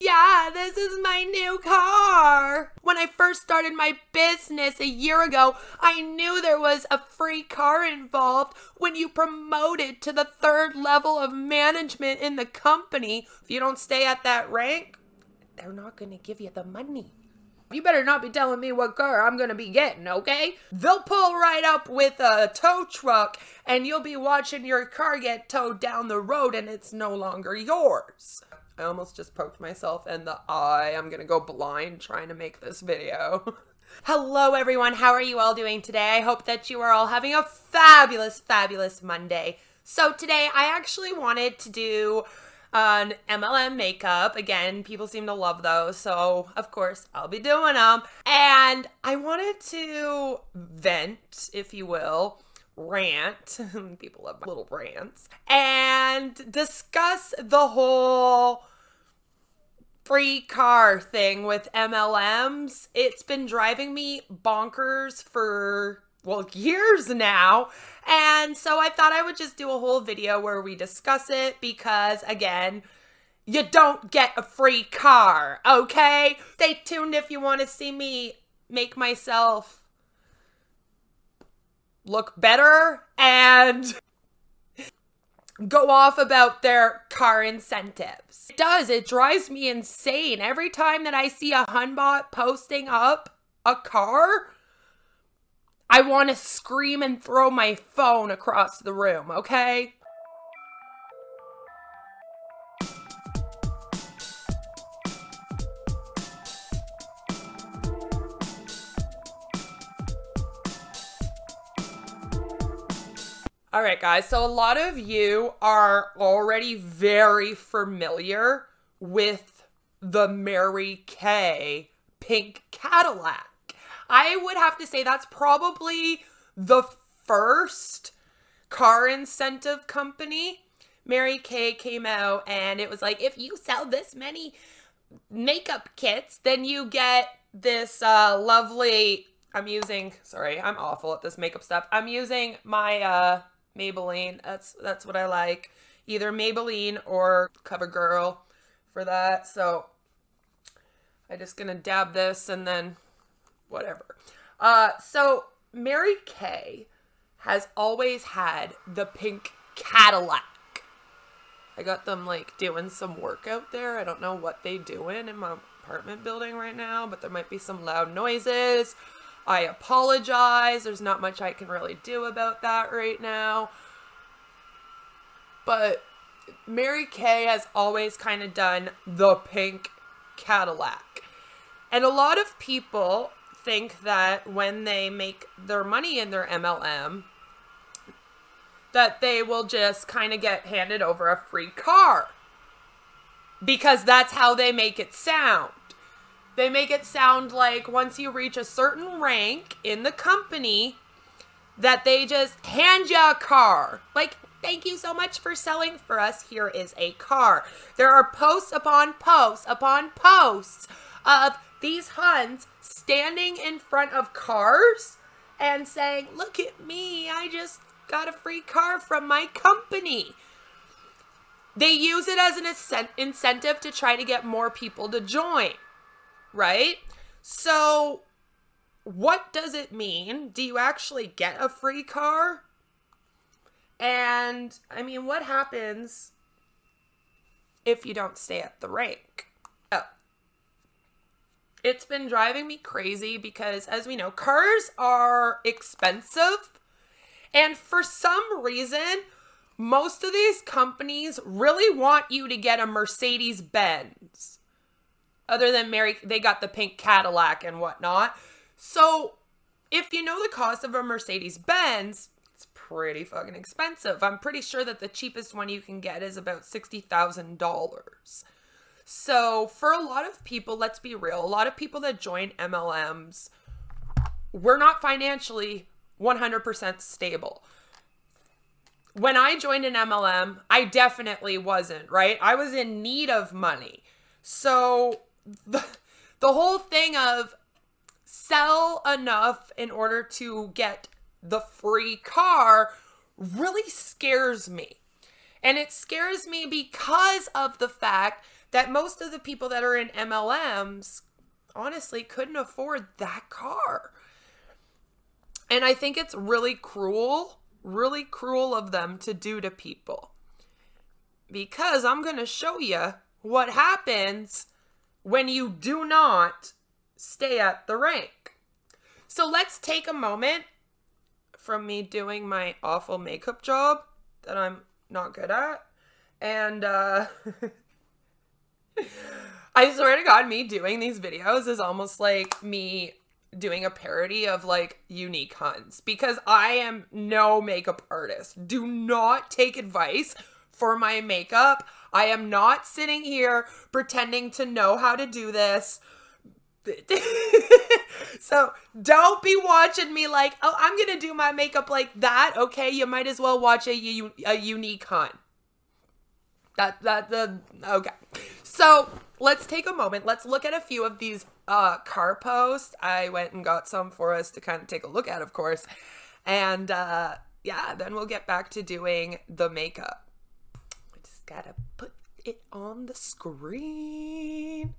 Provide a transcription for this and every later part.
Yeah, this is my new car. When I first started my business a year ago, I knew there was a free car involved when you promoted to the third level of management in the company. If you don't stay at that rank, they're not going to give you the money. You better not be telling me what car I'm gonna be getting, okay? They'll pull right up with a tow truck and you'll be watching your car get towed down the road and it's no longer yours. I almost just poked myself in the eye. I'm gonna go blind trying to make this video. Hello everyone, how are you all doing today? I hope that you are all having a fabulous, fabulous Monday. So today I actually wanted to do an MLM makeup. Again, people seem to love those, so of course I'll be doing them. And I wanted to vent, if you will, rant. people love little rants. And discuss the whole free car thing with MLMs. It's been driving me bonkers for well, years now. And so I thought I would just do a whole video where we discuss it because, again, you don't get a free car, okay? Stay tuned if you want to see me make myself look better and go off about their car incentives. It does, it drives me insane. Every time that I see a Hunbot posting up a car, I want to scream and throw my phone across the room, okay? All right, guys. So a lot of you are already very familiar with the Mary Kay pink Cadillac. I would have to say that's probably the first car incentive company. Mary Kay came out and it was like, if you sell this many makeup kits, then you get this uh, lovely. I'm using, sorry, I'm awful at this makeup stuff. I'm using my uh, Maybelline. That's that's what I like. Either Maybelline or CoverGirl for that. So I'm just gonna dab this and then whatever. Uh, so Mary Kay has always had the pink Cadillac. I got them like doing some work out there. I don't know what they doing in my apartment building right now, but there might be some loud noises. I apologize. There's not much I can really do about that right now. But Mary Kay has always kind of done the pink Cadillac. And a lot of people think that when they make their money in their MLM, that they will just kind of get handed over a free car. Because that's how they make it sound. They make it sound like once you reach a certain rank in the company, that they just hand you a car. Like, thank you so much for selling for us. Here is a car. There are posts upon posts upon posts of these Huns standing in front of cars and saying, Look at me, I just got a free car from my company. They use it as an incentive to try to get more people to join, right? So, what does it mean? Do you actually get a free car? And, I mean, what happens if you don't stay at the rank? Oh. it's been driving me crazy because, as we know, cars are expensive. And for some reason, most of these companies really want you to get a Mercedes Benz. Other than Mary, they got the pink Cadillac and whatnot. So, if you know the cost of a Mercedes Benz, it's pretty fucking expensive. I'm pretty sure that the cheapest one you can get is about $60,000. So, for a lot of people, let's be real, a lot of people that join MLMs, we're not financially 100% stable. When I joined an MLM, I definitely wasn't, right? I was in need of money. So, the, the whole thing of sell enough in order to get the free car really scares me. And it scares me because of the fact that most of the people that are in MLMs honestly couldn't afford that car. And I think it's really cruel, really cruel of them to do to people. Because I'm going to show you what happens when you do not stay at the rank. So let's take a moment from me doing my awful makeup job that I'm not good at. And uh I swear to God, me doing these videos is almost like me doing a parody of like Younique hunts because I am no makeup artist. Do not take advice for my makeup. I am not sitting here pretending to know how to do this. so don't be watching me like, oh, I'm gonna do my makeup like that. Okay, you might as well watch a, a Younique hunt. That that the okay. So let's take a moment. Let's look at a few of these uh, car posts. I went and got some for us to kind of take a look at, of course, and uh, yeah, then we'll get back to doing the makeup. Gotta put it on the screen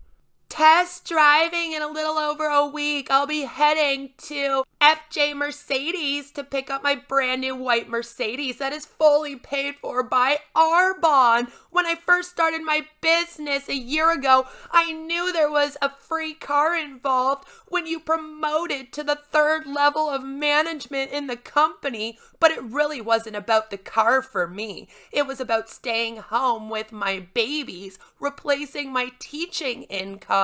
test driving in a little over a week. I'll be heading to FJ Mercedes to pick up my brand new white Mercedes that is fully paid for by Arbonne. When I first started my business a year ago, I knew there was a free car involved when you promoted to the third level of management in the company, but it really wasn't about the car for me. It was about staying home with my babies, replacing my teaching income,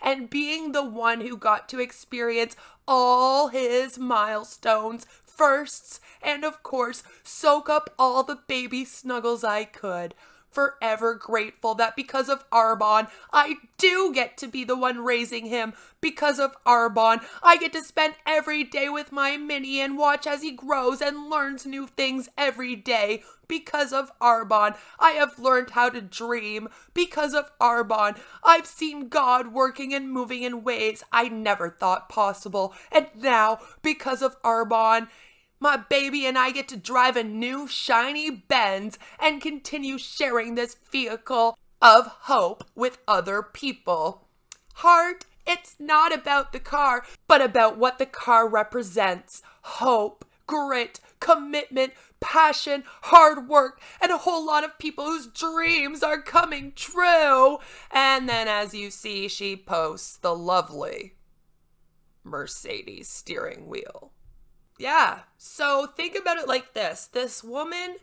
and being the one who got to experience all his milestones, firsts, and of course, soak up all the baby snuggles I could. Forever grateful that because of Arbonne, I do get to be the one raising him. Because of Arbonne, I get to spend every day with my mini and watch as he grows and learns new things every day. Because of Arbonne, I have learned how to dream. Because of Arbonne, I've seen God working and moving in ways I never thought possible. And now, because of Arbonne, my baby and I get to drive a new shiny Benz and continue sharing this vehicle of hope with other people. Heart, it's not about the car, but about what the car represents hope, grit, commitment, passion, hard work, and a whole lot of people whose dreams are coming true. And then, as you see, she posts the lovely Mercedes steering wheel. Yeah, so think about it like this this woman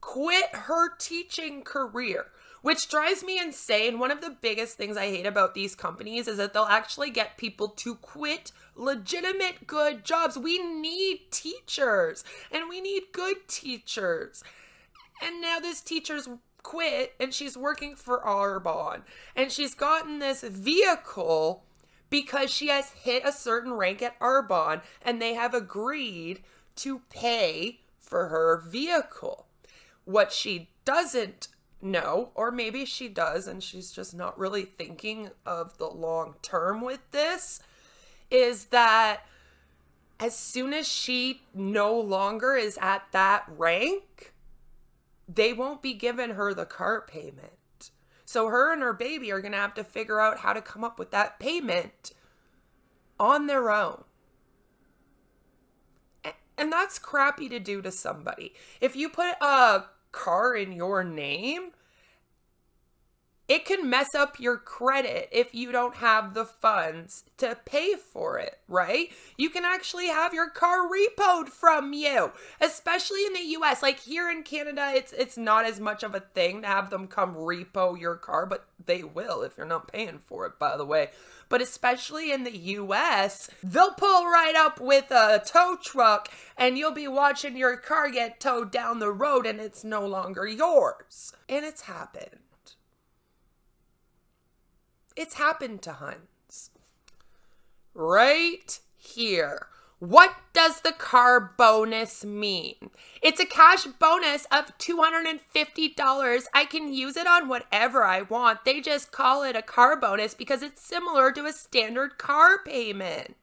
quit her teaching career which drives me insane. One of the biggest things I hate about these companies is that they'll actually get people to quit legitimate good jobs. We need teachers and we need good teachers. And now this teacher's quit and she's working for Arbonne and she's gotten this vehicle because she has hit a certain rank at Arbonne and they have agreed to pay for her vehicle. What she doesn't know, or maybe she does and she's just not really thinking of the long term with this, is that as soon as she no longer is at that rank, they won't be giving her the car payment. So her and her baby are going to have to figure out how to come up with that payment on their own. And that's crappy to do to somebody. If you put a car in your name, it can mess up your credit if you don't have the funds to pay for it, right? You can actually have your car repoed from you, especially in the US. Like here in Canada, it's it's not as much of a thing to have them come repo your car, but they will if you're not paying for it, by the way. But especially in the US, they'll pull right up with a tow truck and you'll be watching your car get towed down the road and it's no longer yours. And it's happened. It's happened to Huns. Right here. What does the car bonus mean? It's a cash bonus of $250. I can use it on whatever I want. They just call it a car bonus because it's similar to a standard car payment.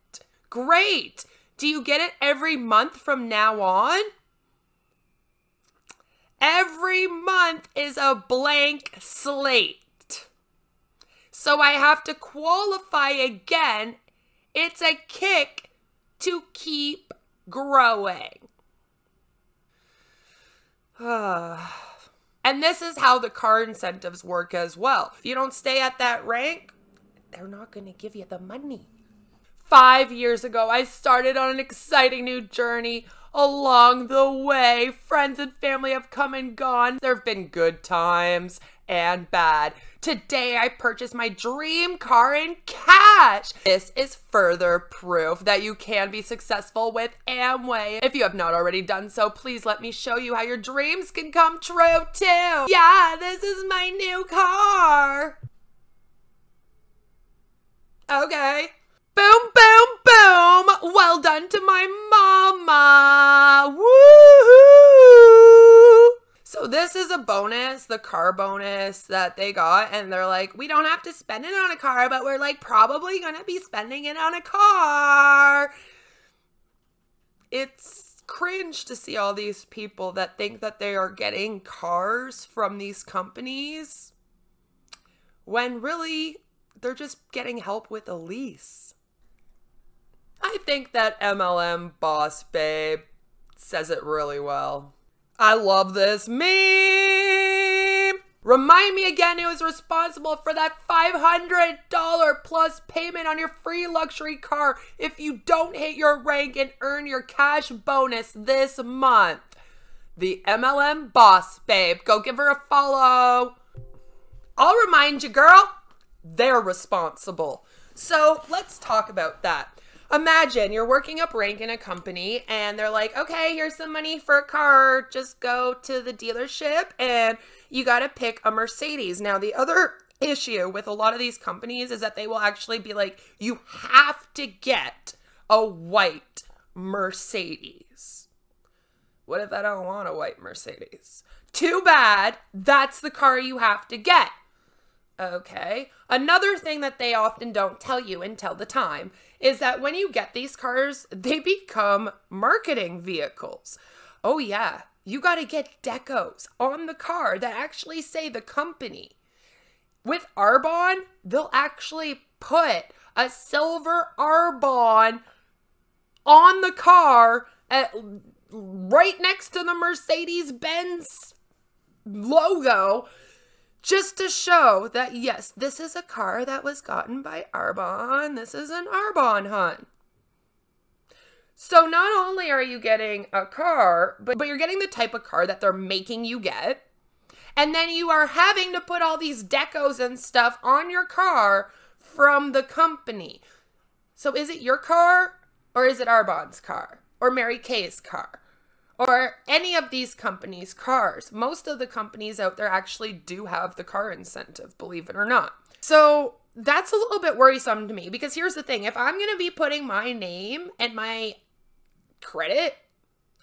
Great. Do you get it every month from now on? Every month is a blank slate. So I have to qualify again. It's a kick to keep growing. and this is how the car incentives work as well. If you don't stay at that rank, they're not going to give you the money. Five years ago, I started on an exciting new journey. Along the way, friends and family have come and gone. There have been good times and bad. Today, I purchased my dream car in cash. This is further proof that you can be successful with Amway. If you have not already done so, please let me show you how your dreams can come true too. Yeah, this is my new car. Okay. Boom, boom, boom. Well done to my mama. Woohoo! So this is a bonus, the car bonus that they got. And they're like, we don't have to spend it on a car, but we're like probably to be spending it on a car. It's cringe to see all these people that think that they are getting cars from these companies when really they're just getting help with a lease. I think that MLM boss babe says it really well. I love this meme. Remind me again who is responsible for that $500 plus payment on your free luxury car if you don't hit your rank and earn your cash bonus this month. The MLM boss babe. Go give her a follow. I'll remind you, girl, they're responsible. So let's talk about that imagine you're working up rank in a company and they're like, okay, here's some money for a car. Just go to the dealership and you got to pick a Mercedes. Now, the other issue with a lot of these companies is that they will actually be like, you have to get a white Mercedes. What if I don't want a white Mercedes? Too bad. That's the car you have to get. Okay. Another thing that they often don't tell you until the time is that when you get these cars, they become marketing vehicles. Oh, yeah. You got to get decos on the car that actually say the company. With Arbonne, they'll actually put a silver Arbonne on the car at, right next to the Mercedes Benz logo just to show that yes, this is a car that was gotten by Arbonne. This is an Arbonne hunt. So not only are you getting a car, but, but you're getting the type of car that they're making you get. And then you are having to put all these decos and stuff on your car from the company. So is it your car or is it Arbonne's car or Mary Kay's car? Or any of these companies' cars. Most of the companies out there actually do have the car incentive, believe it or not. So that's a little bit worrisome to me because here's the thing if I'm going to be putting my name and my credit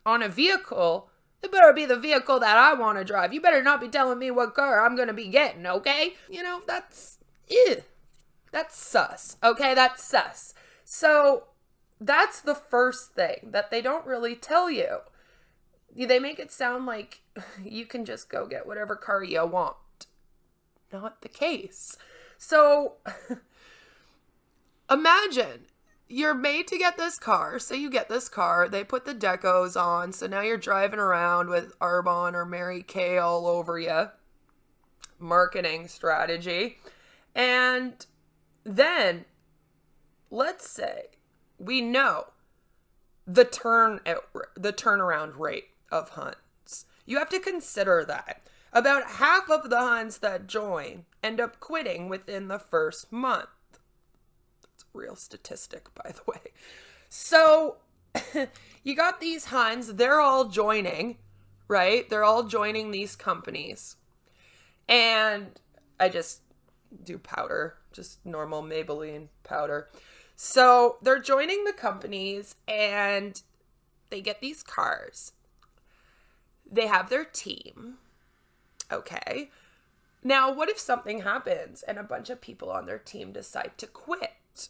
on a vehicle, it better be the vehicle that I want to drive. You better not be telling me what car I'm going to be getting, okay? You know, that's, ew. That's sus, okay? That's sus. So that's the first thing that they don't really tell you they make it sound like you can just go get whatever car you want. Not the case. So imagine you're made to get this car. So you get this car, they put the decos on. So now you're driving around with Arbonne or Mary Kay all over you. Marketing strategy. And then let's say we know the turn the turnaround rate of hunts. You have to consider that. About half of the hunts that join end up quitting within the first month. That's a real statistic, by the way. So you got these hunts, they're all joining, right? They're all joining these companies. And I just do powder, just normal Maybelline powder. So they're joining the companies and they get these cars they have their team. Okay. Now, what if something happens and a bunch of people on their team decide to quit?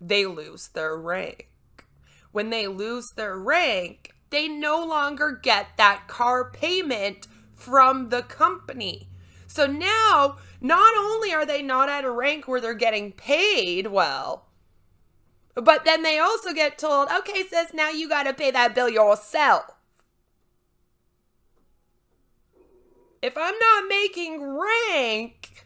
They lose their rank. When they lose their rank, they no longer get that car payment from the company. So now, not only are they not at a rank where they're getting paid well, but then they also get told, okay, sis, now you got to pay that bill yourself. If I'm not making rank,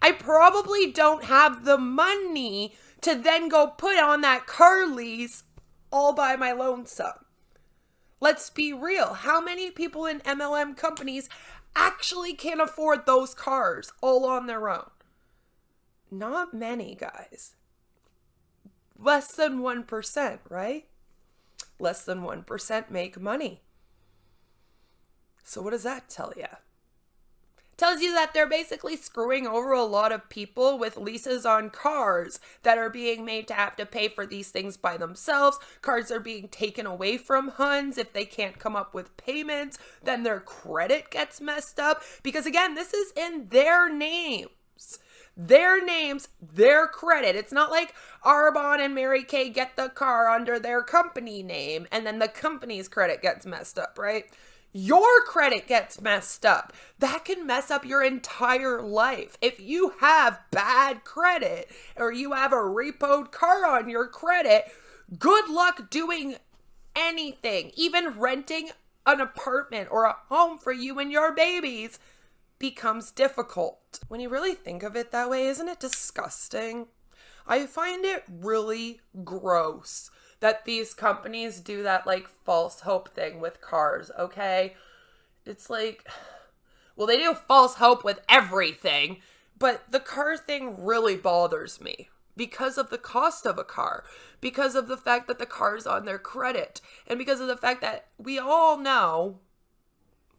I probably don't have the money to then go put on that car lease all by my lonesome. Let's be real. How many people in MLM companies actually can afford those cars all on their own? Not many, guys. Less than 1%, right? Less than 1% make money. So, what does that tell you? Tells you that they're basically screwing over a lot of people with leases on cars that are being made to have to pay for these things by themselves. Cars are being taken away from Huns if they can't come up with payments. Then their credit gets messed up because, again, this is in their names their names, their credit. It's not like Arbonne and Mary Kay get the car under their company name and then the company's credit gets messed up, right? Your credit gets messed up. That can mess up your entire life. If you have bad credit or you have a repoed car on your credit, good luck doing anything, even renting an apartment or a home for you and your babies becomes difficult. When you really think of it that way, isn't it disgusting? I find it really gross that these companies do that like false hope thing with cars, okay? It's like, well, they do false hope with everything, but the car thing really bothers me because of the cost of a car, because of the fact that the car's on their credit, and because of the fact that we all know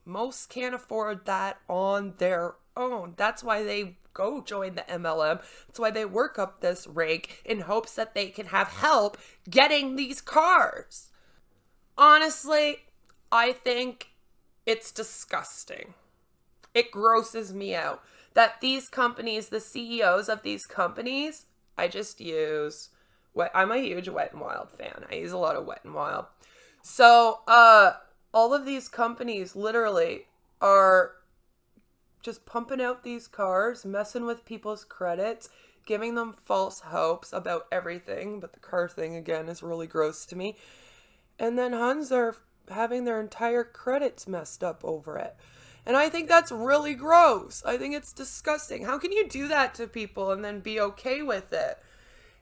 most can't afford that on their own. That's why they go join the MLM. That's why they work up this rank in hopes that they can have help getting these cars. Honestly, I think it's disgusting. It grosses me out that these companies, the CEOs of these companies, I just use wet I'm a huge Wet and Wild fan. I use a lot of Wet and Wild. So, uh all of these companies literally are just pumping out these cars, messing with people's credits, giving them false hopes about everything. But the car thing, again, is really gross to me. And then Huns are having their entire credits messed up over it. And I think that's really gross. I think it's disgusting. How can you do that to people and then be okay with it?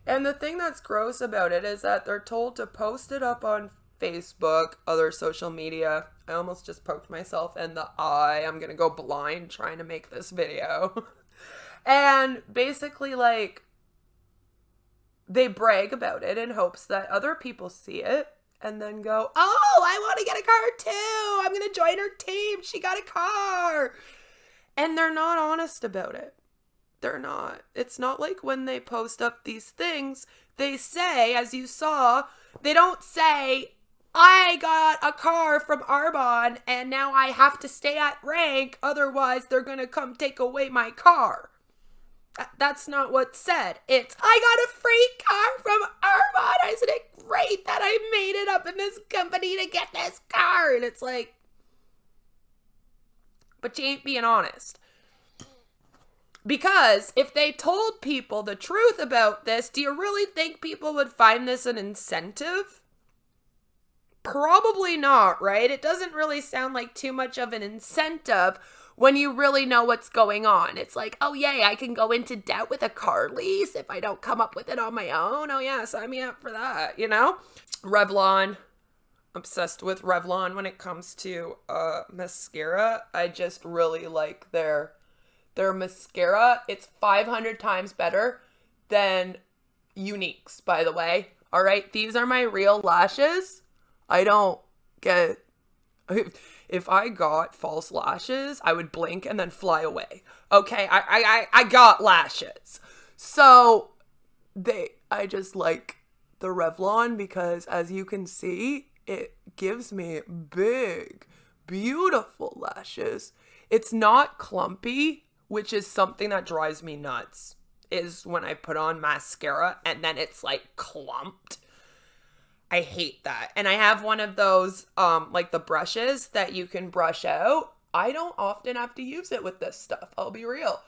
And the thing that's gross about it is that they're told to post it up on Facebook, other social media. I almost just poked myself in the eye. I'm gonna go blind trying to make this video. and basically, like, they brag about it in hopes that other people see it and then go, Oh, I want to get a car too. I'm gonna join her team. She got a car. And they're not honest about it. They're not. It's not like when they post up these things, they say, as you saw, they don't say, I got a car from Arbonne and now I have to stay at rank, otherwise, they're gonna come take away my car. That's not what's said. It's, I got a free car from Arbonne. Isn't it great that I made it up in this company to get this car? And it's like, but you ain't being honest. Because if they told people the truth about this, do you really think people would find this an incentive? Probably not, right? It doesn't really sound like too much of an incentive when you really know what's going on. It's like, oh, yay, I can go into debt with a car lease if I don't come up with it on my own. Oh, yeah, sign me up for that, you know? Revlon, obsessed with Revlon when it comes to uh, mascara. I just really like their their mascara. It's 500 times better than Youniques, by the way. All right, these are my real lashes. I don't get. If I got false lashes, I would blink and then fly away. Okay, I I I got lashes, so they. I just like the Revlon because, as you can see, it gives me big, beautiful lashes. It's not clumpy, which is something that drives me nuts. Is when I put on mascara and then it's like clumped I hate that. And I have one of those um like the brushes that you can brush out. I don't often have to use it with this stuff. I'll be real.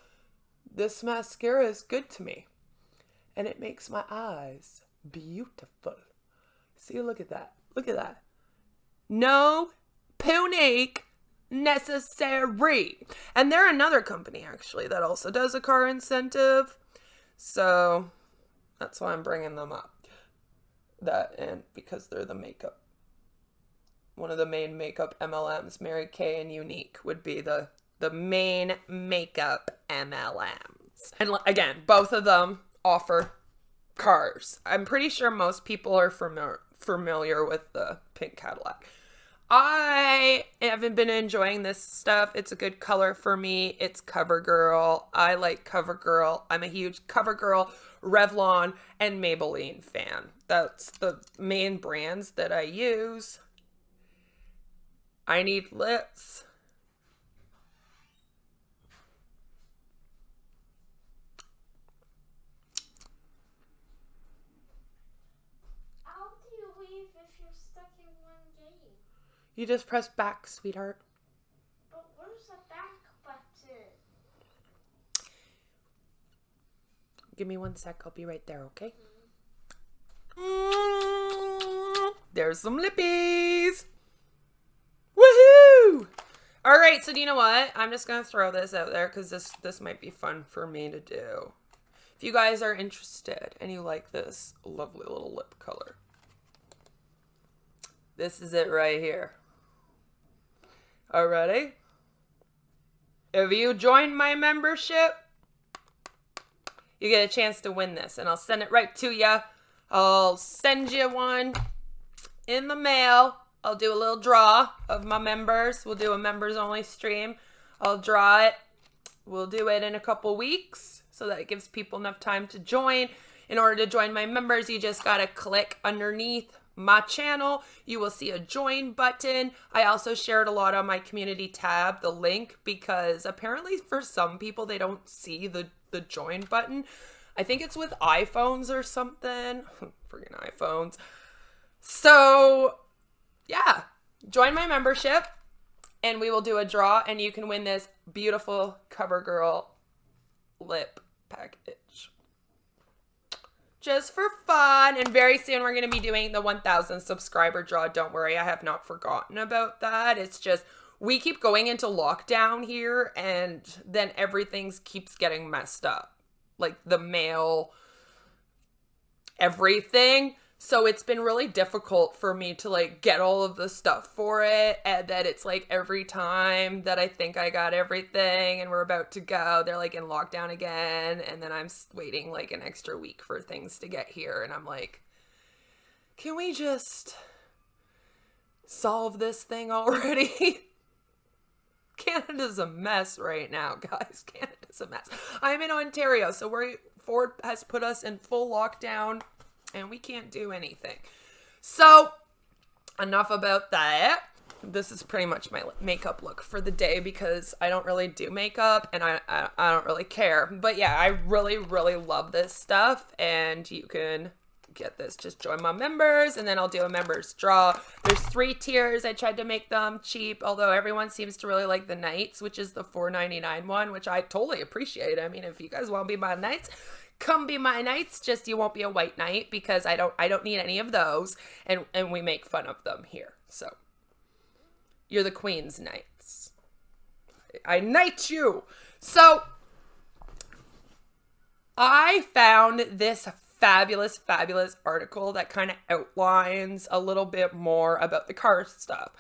This mascara is good to me. And it makes my eyes beautiful. See, look at that. Look at that. No Punique necessary. And they're another company actually that also does a car incentive. So that's why I'm bringing them up. That and because they're the makeup. One of the main makeup MLMs, Mary Kay and Younique would be the the main makeup MLMs. And again, both of them offer cars. I'm pretty sure most people are familiar familiar with the pink Cadillac. I haven't been enjoying this stuff. It's a good color for me. It's CoverGirl. I like CoverGirl. I'm a huge CoverGirl, Revlon, and Maybelline fan. That's the main brands that I use. I need lips. How do you leave if you're stuck in one game? You just press back, sweetheart. But where's the back button? Give me one sec. I'll be right there, okay? There's some lippies. Woohoo! All right, so do you know what? I'm just gonna throw this out there because this this might be fun for me to do. If you guys are interested and you like this lovely little lip color, this is it right here. Already? If you join my membership, you get a chance to win this, and I'll send it right to you. I'll send you one in the mail. I'll do a little draw of my members. We'll do a members only stream. I'll draw it. We'll do it in a couple weeks so that it gives people enough time to join. In order to join my members, you just got to click underneath my channel. You will see a join button. I also shared a lot on my community tab, the link, because apparently for some people, they don't see the, the join button. I think it's with iPhones or something. Freaking iPhones. So, yeah, join my membership and we will do a draw and you can win this beautiful CoverGirl lip package just for fun. And very soon we're going to be doing the 1,000 subscriber draw. Don't worry, I have not forgotten about that. It's just we keep going into lockdown here and then everything keeps getting messed up. Like the mail, everything. So it's been really difficult for me to like get all of the stuff for it. And that it's like every time that I think I got everything and we're about to go, they're like in lockdown again. And then I'm waiting like an extra week for things to get here. And I'm like, can we just solve this thing already? Canada's a mess right now, guys. Canada's a mess. I'm in Ontario, so we're Ford has put us in full lockdown and we can't do anything. So, enough about that. This is pretty much my makeup look for the day because I don't really do makeup and I, I, I don't really care. But yeah, I really, really love this stuff and you can get this. Just join my members and then I'll do a members draw. There's three tiers. I tried to make them cheap, although everyone seems to really like the Knights, which is the $4.99 one, which I totally appreciate. I mean, if you guys want to be my Knights, come be my knights just you won't be a white knight because i don't i don't need any of those and and we make fun of them here so you're the queen's knights i knight you so i found this fabulous fabulous article that kind of outlines a little bit more about the car stuff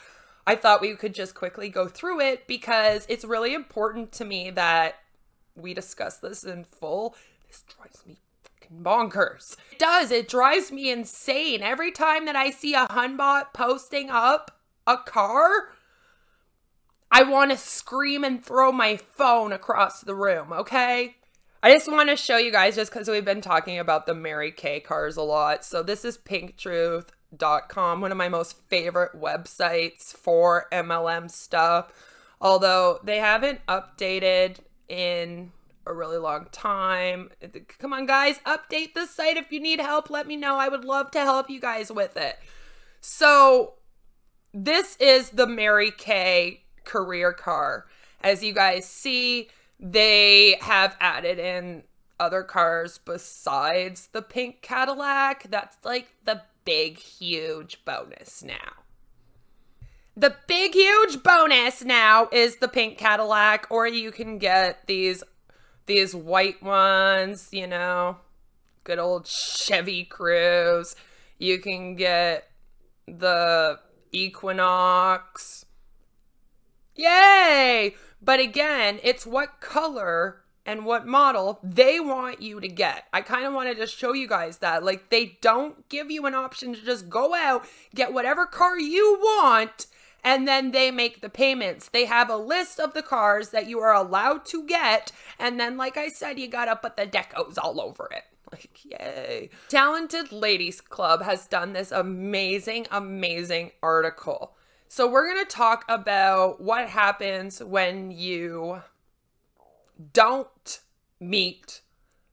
i thought we could just quickly go through it because it's really important to me that we discuss this in full this drives me fucking bonkers. It does. It drives me insane. Every time that I see a Hunbot posting up a car, I want to scream and throw my phone across the room, okay? I just want to show you guys just because we've been talking about the Mary Kay cars a lot. So this is pinktruth.com, one of my most favorite websites for MLM stuff. Although they haven't updated in a really long time. Come on, guys, update the site. If you need help, let me know. I would love to help you guys with it. So, this is the Mary Kay career car. As you guys see, they have added in other cars besides the pink Cadillac. That's like the big, huge bonus now. The big, huge bonus now is the pink Cadillac, or you can get these these white ones, you know, good old Chevy Cruze. You can get the Equinox. Yay! But again, it's what color and what model they want you to get. I kind of wanted to show you guys that. Like, they don't give you an option to just go out, get whatever car you want, and then they make the payments. They have a list of the cars that you are allowed to get, and then, like I said, you gotta put the decos all over it. Like, yay. Talented Ladies Club has done this amazing, amazing article. So, we're gonna talk about what happens when you don't meet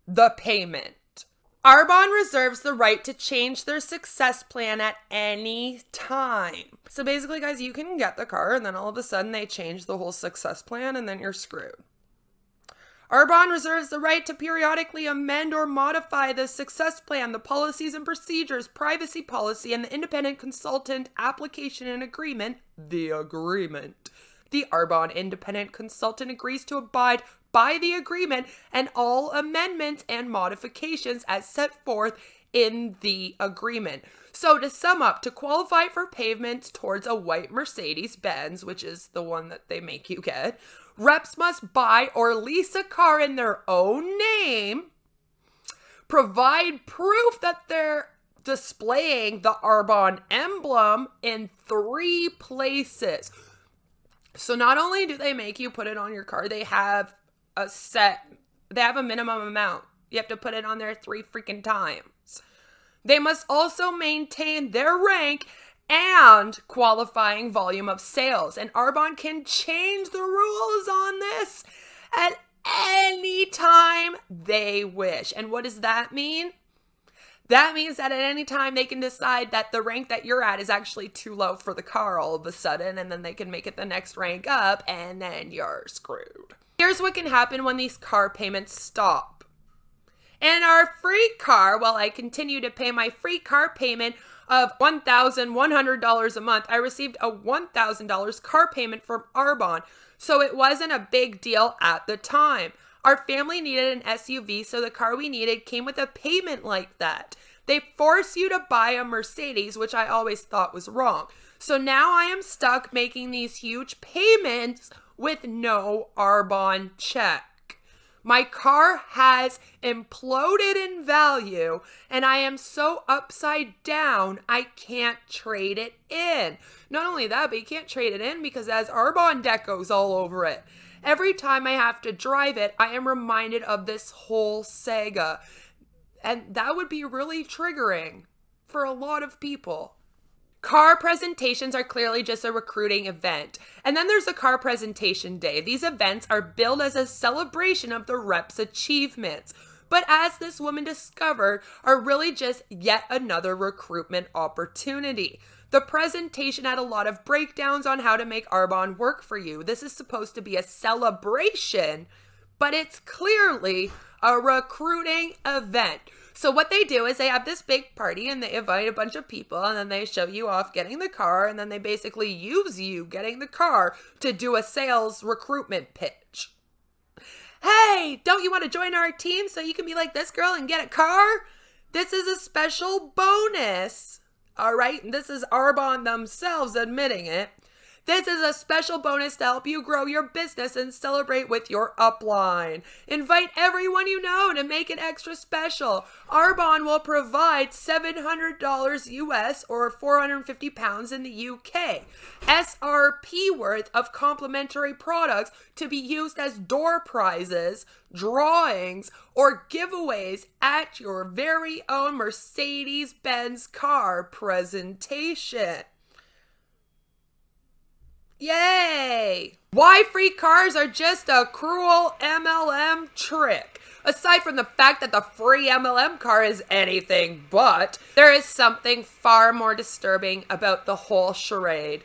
the payment. Arbonne reserves the right to change their success plan at any time. So basically, guys, you can get the car and then all of a sudden they change the whole success plan and then you're screwed. Arbonne reserves the right to periodically amend or modify the success plan, the policies and procedures, privacy policy, and the independent consultant application and agreement, the agreement. The Arbonne independent consultant agrees to abide by the agreement and all amendments and modifications as set forth in the agreement. So, to sum up, to qualify for payments towards a white Mercedes Benz, which is the one that they make you get, reps must buy or lease a car in their own name, provide proof that they're displaying the Arbonne emblem in three places. So, not only do they make you put it on your car, they have a set, they have a minimum amount. You have to put it on there three freaking times. They must also maintain their rank and qualifying volume of sales. And Arbonne can change the rules on this at any time they wish. And what does that mean? That means that at any time they can decide that the rank that you're at is actually too low for the car all of a sudden, and then they can make it the next rank up, and then you're screwed. Here's what can happen when these car payments stop. In our free car, while I continue to pay my free car payment of $1,100 a month, I received a $1,000 car payment from Arbonne, so it wasn't a big deal at the time. Our family needed an SUV, so the car we needed came with a payment like that. They force you to buy a Mercedes, which I always thought was wrong. So now I am stuck making these huge payments with no Arbonne check. My car has imploded in value and I am so upside down I can't trade it in. Not only that, but you can't trade it in because it has Arbonne decos all over it. Every time I have to drive it, I am reminded of this whole saga. And that would be really triggering for a lot of people. Car presentations are clearly just a recruiting event. And then there's a car presentation day. These events are billed as a celebration of the rep's achievements. But as this woman discovered, are really just yet another recruitment opportunity. The presentation had a lot of breakdowns on how to make Arbonne work for you. This is supposed to be a celebration, but it's clearly a recruiting event. So what they do is they have this big party and they invite a bunch of people and then they show you off getting the car and then they basically use you getting the car to do a sales recruitment pitch. Hey, don't you want to join our team so you can be like this girl and get a car? This is a special bonus. All right, and this is Arbonne themselves admitting it. This is a special bonus to help you grow your business and celebrate with your upline. Invite everyone you know to make it extra special. Arbonne will provide $700 US or 450 pounds in the UK. SRP worth of complimentary products to be used as door prizes, drawings, or giveaways at your very own Mercedes Benz car presentation. Yay! Why free cars are just a cruel MLM trick. Aside from the fact that the free MLM car is anything but, there is something far more disturbing about the whole charade.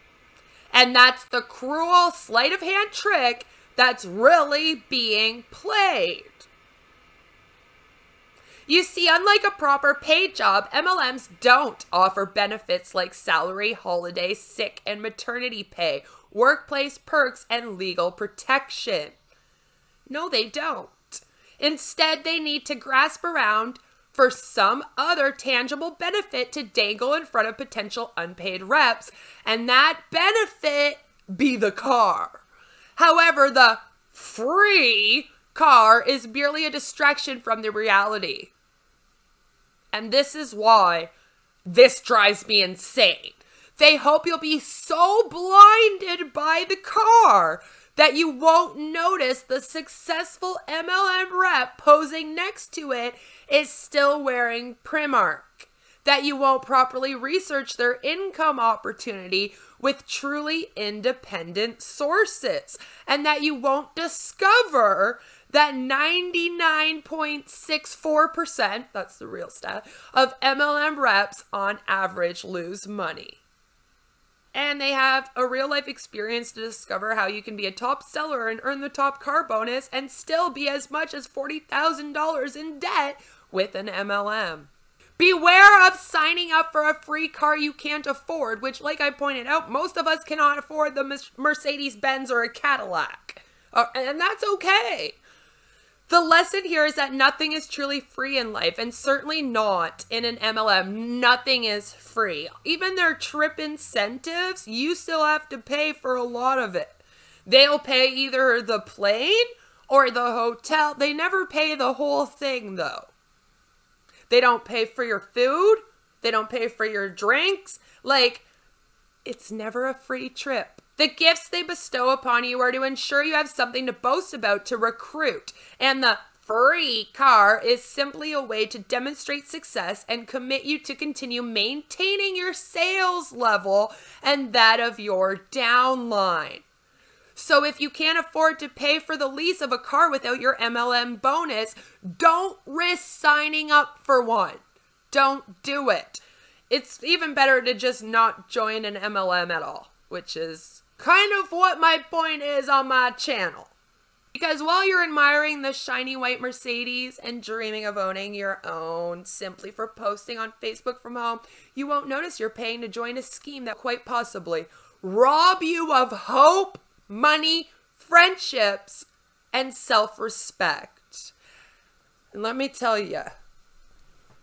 And that's the cruel sleight of hand trick that's really being played. You see, unlike a proper paid job, MLMs don't offer benefits like salary, holiday, sick, and maternity pay, workplace perks, and legal protection. No, they don't. Instead, they need to grasp around for some other tangible benefit to dangle in front of potential unpaid reps, and that benefit be the car. However, the free car is merely a distraction from the reality. And this is why this drives me insane. They hope you'll be so blinded by the car that you won't notice the successful MLM rep posing next to it is still wearing Primark. That you won't properly research their income opportunity with truly independent sources. And that you won't discover that 99.64%, that's the real stat, of MLM reps on average lose money. And they have a real life experience to discover how you can be a top seller and earn the top car bonus and still be as much as $40,000 in debt with an MLM. Beware of signing up for a free car you can't afford, which, like I pointed out, most of us cannot afford the Mercedes Benz or a Cadillac. Uh, and that's okay. The lesson here is that nothing is truly free in life, and certainly not in an MLM. Nothing is free. Even their trip incentives, you still have to pay for a lot of it. They'll pay either the plane or the hotel. They never pay the whole thing, though. They don't pay for your food, they don't pay for your drinks. Like, it's never a free trip. The gifts they bestow upon you are to ensure you have something to boast about to recruit, and the free car is simply a way to demonstrate success and commit you to continue maintaining your sales level and that of your downline. So if you can't afford to pay for the lease of a car without your MLM bonus, don't risk signing up for one. Don't do it. It's even better to just not join an MLM at all, which is kind of what my point is on my channel. Because while you're admiring the shiny white Mercedes and dreaming of owning your own simply for posting on Facebook from home, you won't notice you're paying to join a scheme that quite possibly rob you of hope, money, friendships, and self-respect. And let me tell you,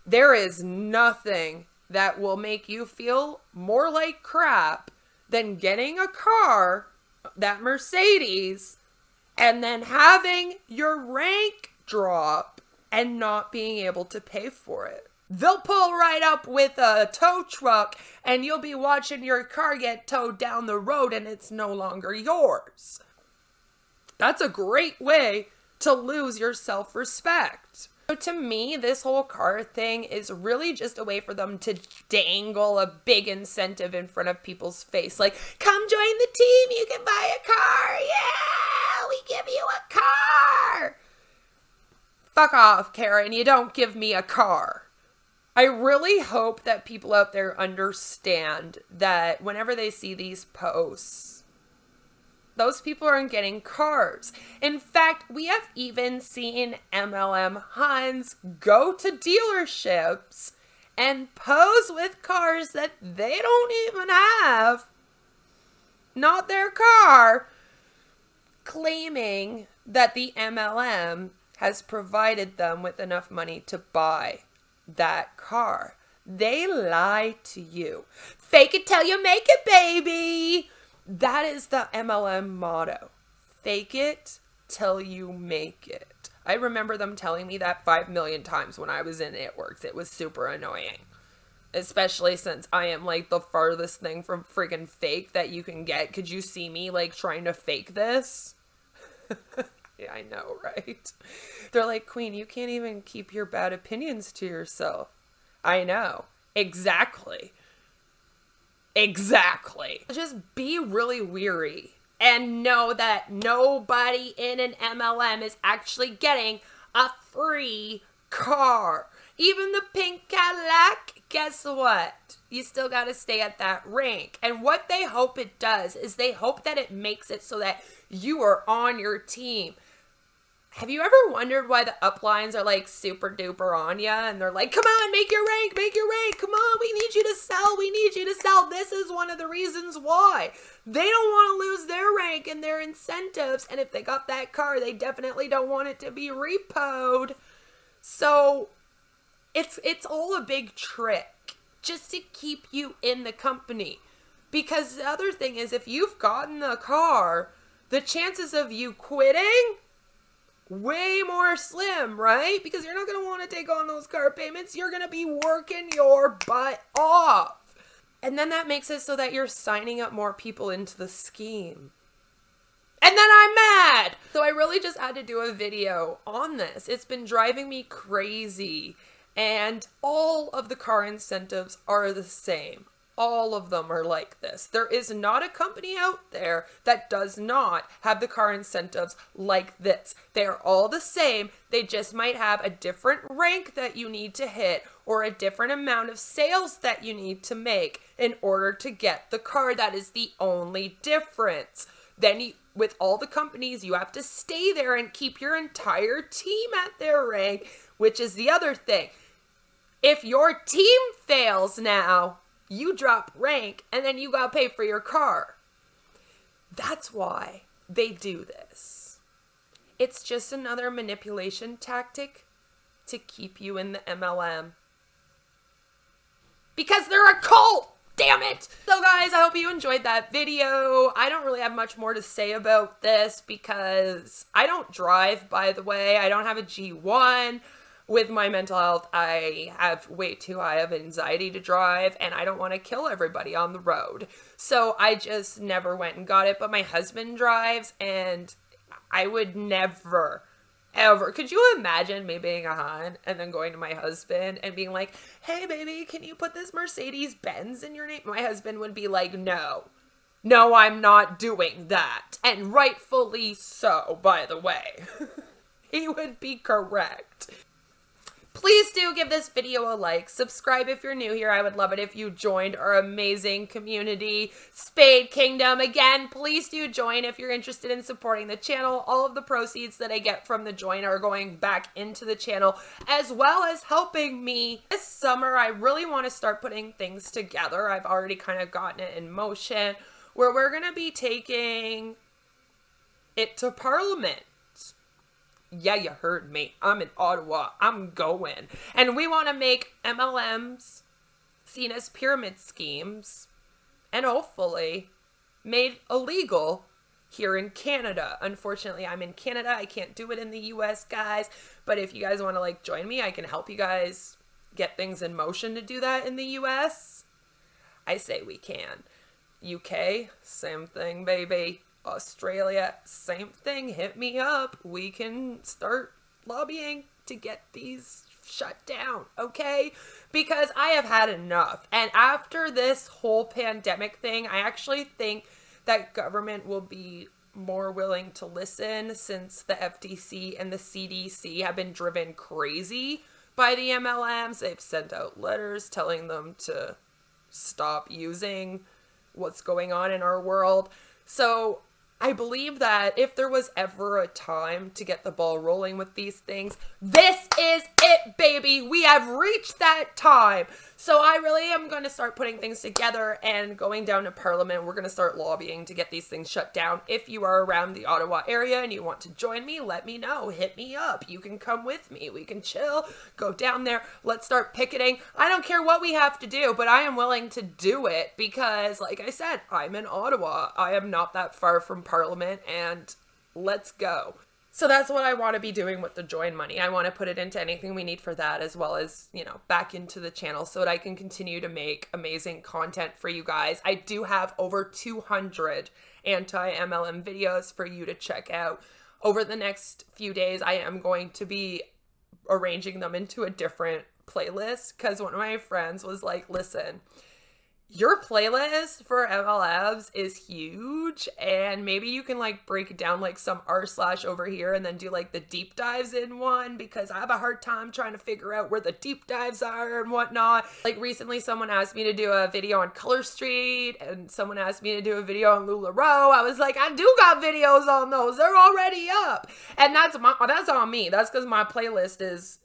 there is nothing that will make you feel more like crap than getting a car, uh, that Mercedes, and then having your rank drop and not being able to pay for it. They'll pull right up with a tow truck and you'll be watching your car get towed down the road and it's no longer yours. That's a great way to lose your self respect. So to me, this whole car thing is really just a way for them to dangle a big incentive in front of people's face. Like, come join the team, you can buy a car. Yeah, we give you a car. Fuck off, Karen, you don't give me a car. I really hope that people out there understand that whenever they see these posts, those people aren't getting cars. In fact, we have even seen MLM Huns go to dealerships and pose with cars that they don't even have, not their car, claiming that the MLM has provided them with enough money to buy that car. They lie to you. Fake it till you make it, baby. That is the MLM motto. Fake it till you make it. I remember them telling me that 5 million times when I was in It Works. It was super annoying. Especially since I am like the farthest thing from freaking fake that you can get. Could you see me like trying to fake this? yeah, I know, right? They're like, Queen, you can't even keep your bad opinions to yourself. I know. Exactly. Exactly. Just be really weary and know that nobody in an MLM is actually getting a free car. Even the pink Cadillac guess what? You still got to stay at that rank. And what they hope it does is they hope that it makes it so that you are on your team. Have you ever wondered why the uplines are like super duper on you and they're like, come on, make your rank, make your rank, come on, we need you to sell, we need you to sell. This is one of the reasons why. They don't want to lose their rank and their incentives, and if they got that car, they definitely don't want it to be repoed. So it's it's all a big trick just to keep you in the company. Because the other thing is if you've gotten the car, the chances of you quitting way more slim, right? Because you're not going to want to take on those car payments. You're going to be working your butt off. And then that makes it so that you're signing up more people into the scheme. And then I'm mad. So I really just had to do a video on this. It's been driving me crazy. And all of the car incentives are the same all of them are like this. There is not a company out there that does not have the car incentives like this. They are all the same. They just might have a different rank that you need to hit or a different amount of sales that you need to make in order to get the car. That is the only difference. Then you, with all the companies, you have to stay there and keep your entire team at their rank, which is the other thing. If your team fails now, you drop rank and then you got to pay for your car. That's why they do this. It's just another manipulation tactic to keep you in the MLM. Because they're a cult! Damn it! So guys, I hope you enjoyed that video. I don't really have much more to say about this because I don't drive, by the way. I don't have a G1 with my mental health, I have way too high of anxiety to drive and I don't want to kill everybody on the road. So I just never went and got it. But my husband drives and I would never, ever. Could you imagine me being a Han and then going to my husband and being like, hey, baby, can you put this Mercedes Benz in your name? My husband would be like, no. No, I'm not doing that. And rightfully so, by the way. he would be correct. Please do give this video a like. Subscribe if you're new here. I would love it if you joined our amazing community, Spade Kingdom. Again, please do join if you're interested in supporting the channel. All of the proceeds that I get from the join are going back into the channel, as well as helping me. This summer, I really want to start putting things together. I've already kind of gotten it in motion, where we're going to be taking it to Parliament yeah, you heard me. I'm in Ottawa. I'm going. And we want to make MLMs seen as pyramid schemes and hopefully made illegal here in Canada. Unfortunately, I'm in Canada. I can't do it in the US, guys. But if you guys want to like join me, I can help you guys get things in motion to do that in the US. I say we can. UK, same thing, baby. Australia, same thing. Hit me up. We can start lobbying to get these shut down, okay? Because I have had enough. And after this whole pandemic thing, I actually think that government will be more willing to listen since the FTC and the CDC have been driven crazy by the MLMs. They've sent out letters telling them to stop using what's going on in our world. So I believe that if there was ever a time to get the ball rolling with these things, this is it, baby. We have reached that time. So I really am going to start putting things together and going down to Parliament. We're going to start lobbying to get these things shut down. If you are around the Ottawa area and you want to join me, let me know. Hit me up. You can come with me. We can chill, go down there. Let's start picketing. I don't care what we have to do, but I am willing to do it because, like I said, I'm in Ottawa. I am not that far from Parliament, and let's go. So that's what I want to be doing with the join money. I want to put it into anything we need for that as well as, you know, back into the channel so that I can continue to make amazing content for you guys. I do have over 200 anti-MLM videos for you to check out. Over the next few days, I am going to be arranging them into a different playlist because one of my friends was like, listen, your playlist for MLMs is huge, and maybe you can like break it down like some r slash over here, and then do like the deep dives in one because I have a hard time trying to figure out where the deep dives are and whatnot. Like recently, someone asked me to do a video on Color Street, and someone asked me to do a video on Lularoe. I was like, I do got videos on those; they're already up, and that's my that's on me. That's because my playlist is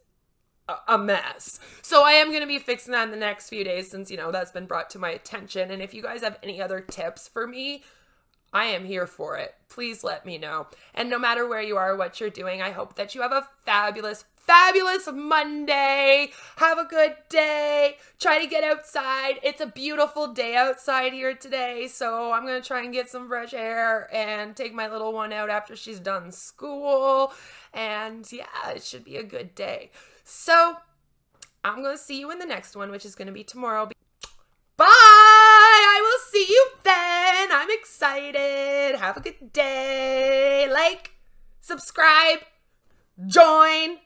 a mess. So I am going to be fixing that in the next few days since, you know, that's been brought to my attention. And if you guys have any other tips for me, I am here for it. Please let me know. And no matter where you are, what you're doing, I hope that you have a fabulous, fabulous Monday. Have a good day. Try to get outside. It's a beautiful day outside here today. So I'm going to try and get some fresh air and take my little one out after she's done school. And yeah, it should be a good day. So I'm going to see you in the next one, which is going to be tomorrow. Bye! I will see you then. I'm excited. Have a good day. Like, subscribe, join,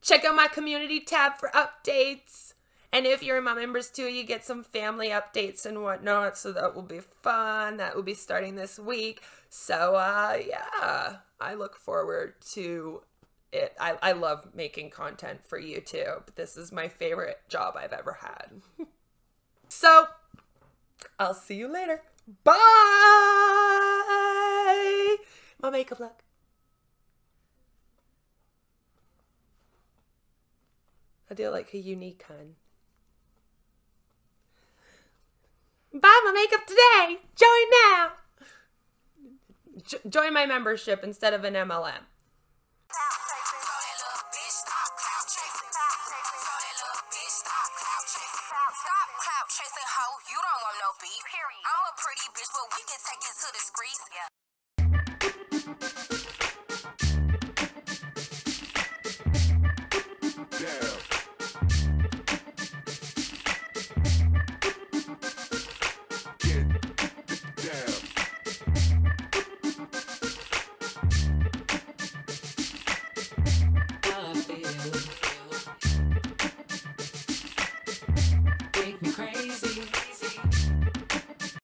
check out my community tab for updates. And if you're in my members too, you get some family updates and whatnot. So that will be fun. That will be starting this week. So, uh, yeah, I look forward to it I, I love making content for YouTube. This is my favorite job I've ever had. so I'll see you later. Bye. My makeup look. I do like a unique kind. Buy my makeup today. Join now. join my membership instead of an MLM.